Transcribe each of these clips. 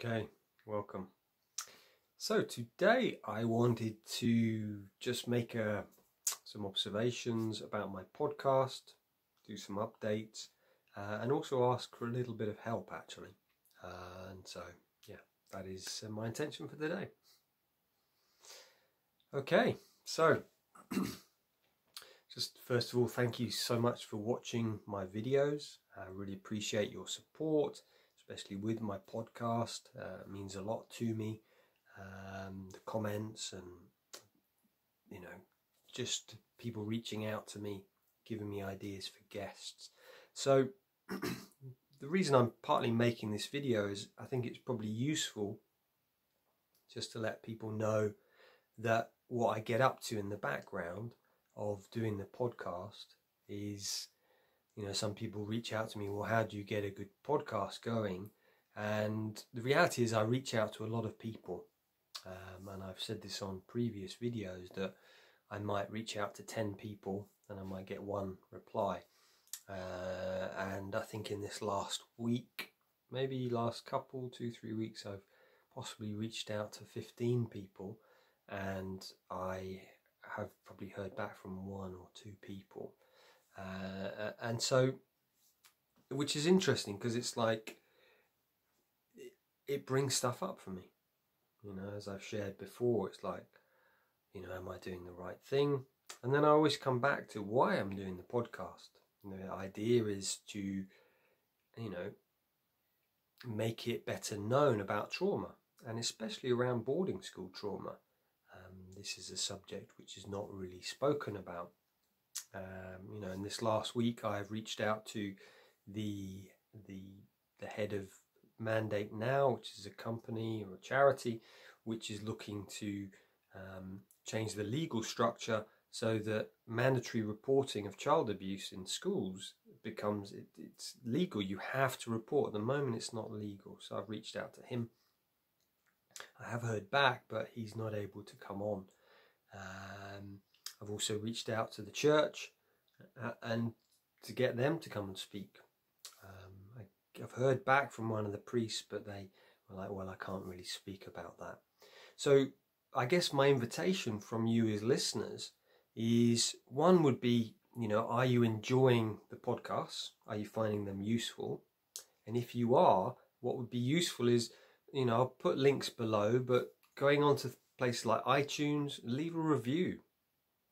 Okay, welcome. So today I wanted to just make a, uh, some observations about my podcast, do some updates, uh, and also ask for a little bit of help actually. Uh, and so, yeah, that is uh, my intention for today. Okay, so just first of all, thank you so much for watching my videos. I really appreciate your support especially with my podcast. Uh, means a lot to me. Um, the comments and you know, just people reaching out to me, giving me ideas for guests. So the reason I'm partly making this video is I think it's probably useful just to let people know that what I get up to in the background of doing the podcast is you know, some people reach out to me, well, how do you get a good podcast going? And the reality is, I reach out to a lot of people. Um, and I've said this on previous videos that I might reach out to 10 people and I might get one reply. Uh, and I think in this last week, maybe last couple, two, three weeks, I've possibly reached out to 15 people and I have probably heard back from one or two people. Uh, and so, which is interesting because it's like it, it brings stuff up for me. You know, as I've shared before, it's like, you know, am I doing the right thing? And then I always come back to why I'm doing the podcast. You know, the idea is to, you know, make it better known about trauma and especially around boarding school trauma. Um, this is a subject which is not really spoken about um, you know, in this last week, I've reached out to the the the head of Mandate Now, which is a company or a charity which is looking to um, change the legal structure so that mandatory reporting of child abuse in schools becomes it, it's legal. You have to report. At the moment, it's not legal. So I've reached out to him. I have heard back, but he's not able to come on. Um, I've also reached out to the church uh, and to get them to come and speak. Um, I, have heard back from one of the priests, but they were like, well, I can't really speak about that. So I guess my invitation from you as listeners is one would be, you know, are you enjoying the podcasts? Are you finding them useful? And if you are, what would be useful is, you know, I'll put links below, but going on to places like iTunes, leave a review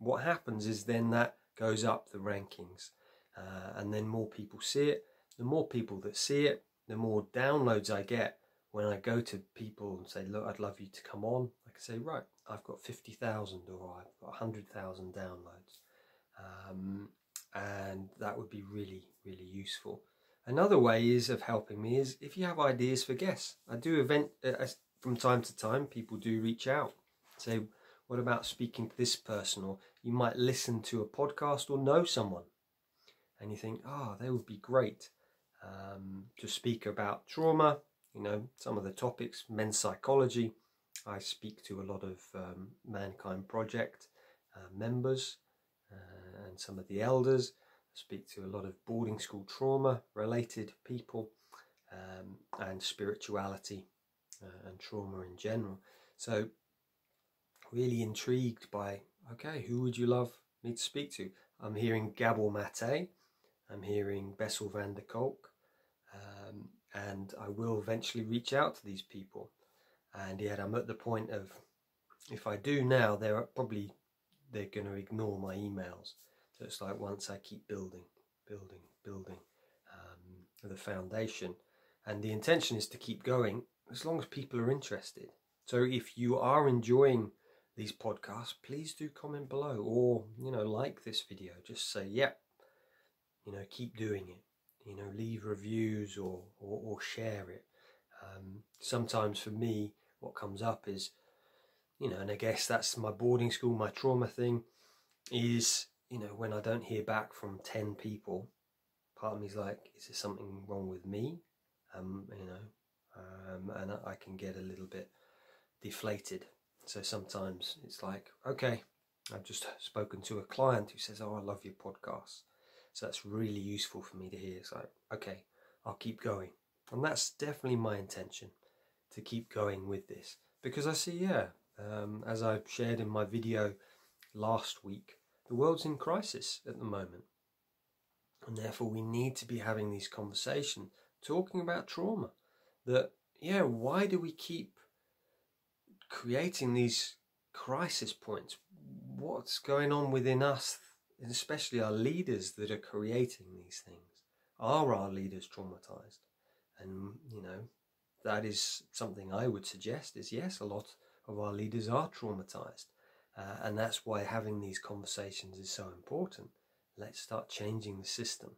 what happens is then that goes up the rankings uh, and then more people see it. The more people that see it, the more downloads I get when I go to people and say, look, I'd love you to come on. I can say, right, I've got 50,000 or I've got 100,000 downloads. Um, and that would be really, really useful. Another way is of helping me is if you have ideas for guests. I do event uh, from time to time. People do reach out, say, what about speaking to this person? Or you might listen to a podcast or know someone and you think, oh, they would be great um, to speak about trauma, you know, some of the topics, men's psychology. I speak to a lot of um, Mankind Project uh, members uh, and some of the elders. I speak to a lot of boarding school trauma related people um, and spirituality uh, and trauma in general. So really intrigued by, okay, who would you love me to speak to? I'm hearing Gabor Mate, I'm hearing Bessel van der Kolk, um, and I will eventually reach out to these people. And yet I'm at the point of, if I do now, they're probably, they're going to ignore my emails. So it's like once I keep building, building, building um, the foundation. And the intention is to keep going as long as people are interested. So if you are enjoying these podcasts, please do comment below or, you know, like this video. Just say, yep, yeah, you know, keep doing it. You know, leave reviews or, or, or share it. Um, sometimes for me, what comes up is, you know, and I guess that's my boarding school, my trauma thing is, you know, when I don't hear back from 10 people, part of me is like, is there something wrong with me? Um, you know, um, and I can get a little bit deflated so sometimes it's like, okay, I've just spoken to a client who says, oh, I love your podcast. So that's really useful for me to hear. It's like, okay, I'll keep going. And that's definitely my intention to keep going with this because I see, yeah, um, as I shared in my video last week, the world's in crisis at the moment. And therefore, we need to be having these conversations, talking about trauma. That, yeah, why do we keep creating these crisis points? What's going on within us, especially our leaders that are creating these things? Are our leaders traumatized? And, you know, that is something I would suggest is yes, a lot of our leaders are traumatized. Uh, and that's why having these conversations is so important. Let's start changing the system,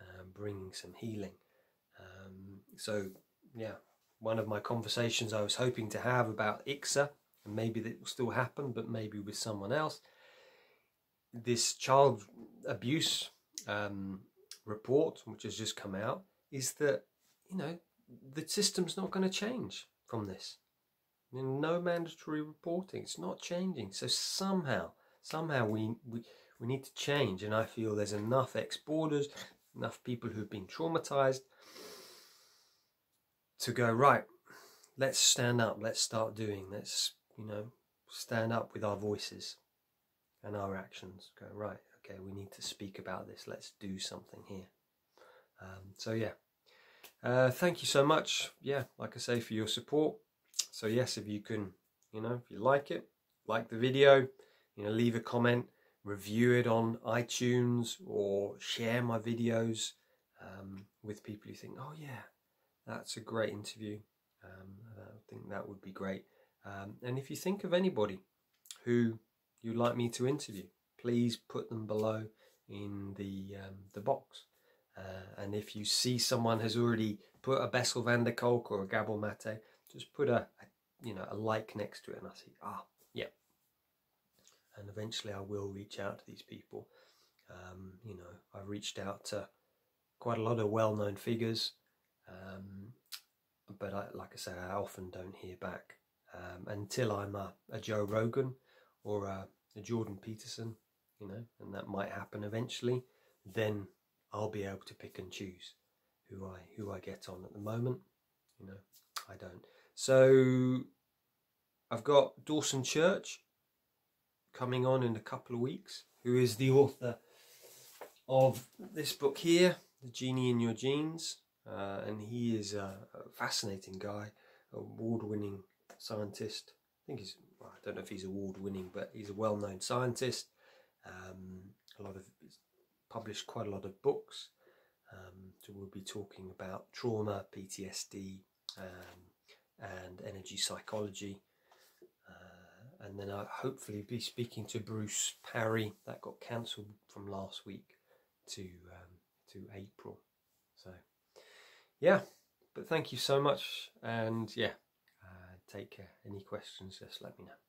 uh, bringing some healing. Um, so, yeah, one of my conversations I was hoping to have about ICSA, and maybe that will still happen, but maybe with someone else. This child abuse um, report, which has just come out, is that, you know, the system's not going to change from this. No mandatory reporting. It's not changing. So somehow, somehow we, we, we need to change. And I feel there's enough ex-boarders, enough people who've been traumatized to go, right, let's stand up. Let's start doing. Let's, you know, stand up with our voices and our actions. Go, right, okay, we need to speak about this. Let's do something here. Um, so yeah, uh, thank you so much. Yeah, like I say, for your support. So yes, if you can, you know, if you like it, like the video, you know, leave a comment, review it on iTunes or share my videos um, with people who think, oh yeah, that's a great interview. Um, I think that would be great. Um, and if you think of anybody who you'd like me to interview, please put them below in the um, the box. Uh, and if you see someone has already put a Bessel van der Kolk or a Gabor Mate, just put a, a, you know a like next to it, and I see ah yeah. And eventually, I will reach out to these people. Um, you know, I've reached out to quite a lot of well-known figures, um, but I, like I say, I often don't hear back um, until I'm a, a, Joe Rogan or a, a Jordan Peterson. You know, and that might happen eventually. Then I'll be able to pick and choose who I who I get on at the moment. You know, I don't. So I've got Dawson Church coming on in a couple of weeks, who is the author of this book here, The Genie in Your Genes. Uh, and he is a, a fascinating guy, award-winning scientist. I think he's, well, I don't know if he's award-winning, but he's a well-known scientist. Um, a lot of published quite a lot of books. Um, so we'll be talking about trauma, PTSD, um, and energy psychology. Uh, and then I'll hopefully be speaking to Bruce Parry. That got cancelled from last week to um, to April. So yeah, but thank you so much, and yeah, uh, take care. Any questions, just let me know.